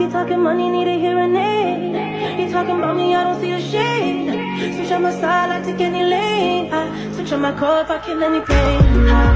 You talking money, need a hearing aid. You talking about me, I don't see a shade. Switch on my side, I take any lane. I switch on my car if I kill any pain.